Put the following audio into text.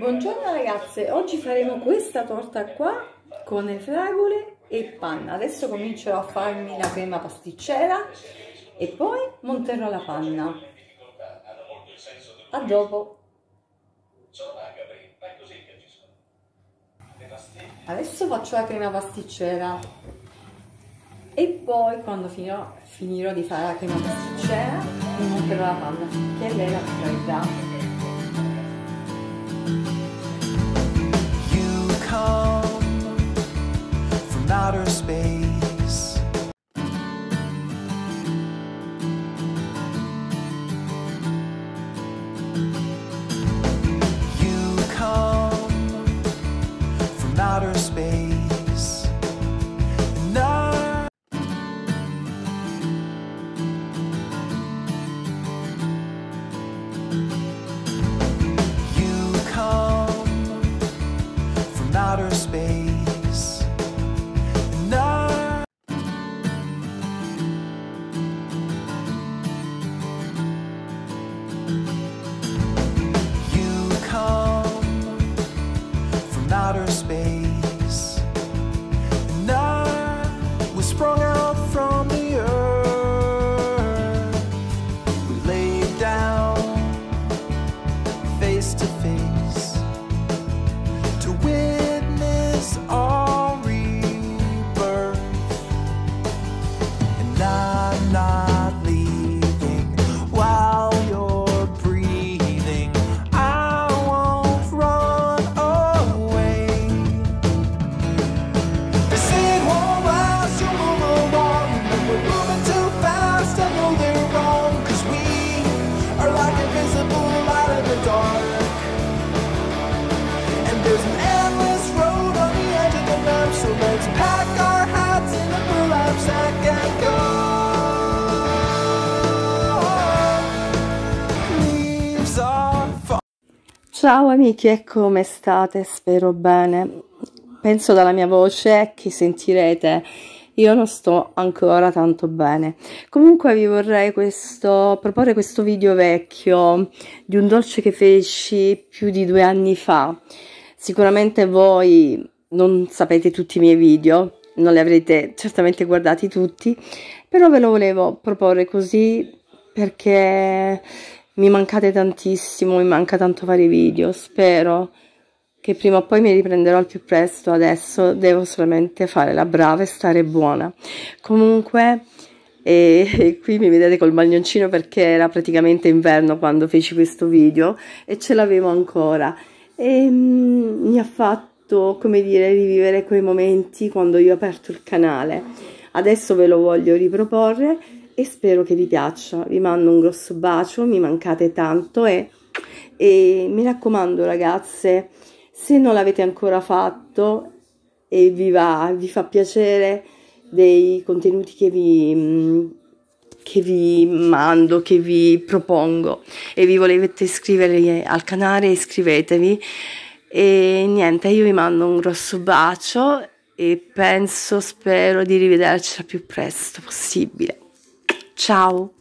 Buongiorno ragazze, oggi faremo questa torta qua con le fragole e panna. Adesso comincerò a farmi la crema pasticcera e poi monterò la panna. A dopo! Adesso faccio la crema pasticcera e poi quando finirò, finirò di fare la crema pasticcera monterò la panna che lei la fredda. Outer space. You come from outer space. You come from outer space. Ciao amici come state? Spero bene. Penso dalla mia voce che sentirete io non sto ancora tanto bene. Comunque vi vorrei questo, proporre questo video vecchio di un dolce che feci più di due anni fa. Sicuramente voi non sapete tutti i miei video, non li avrete certamente guardati tutti, però ve lo volevo proporre così perché mi mancate tantissimo, mi manca tanto fare video, spero che prima o poi mi riprenderò al più presto, adesso devo solamente fare la brava e stare buona. Comunque, e qui mi vedete col maglioncino perché era praticamente inverno quando feci questo video e ce l'avevo ancora e mm, mi ha fatto, come dire, rivivere quei momenti quando io ho aperto il canale. Adesso ve lo voglio riproporre e spero che vi piaccia. Vi mando un grosso bacio, mi mancate tanto e, e mi raccomando ragazze, se non l'avete ancora fatto e vi, va, vi fa piacere dei contenuti che vi, che vi mando, che vi propongo. E vi volete iscrivere al canale iscrivetevi. E niente io vi mando un grosso bacio e penso spero di rivederci al più presto possibile. Ciao!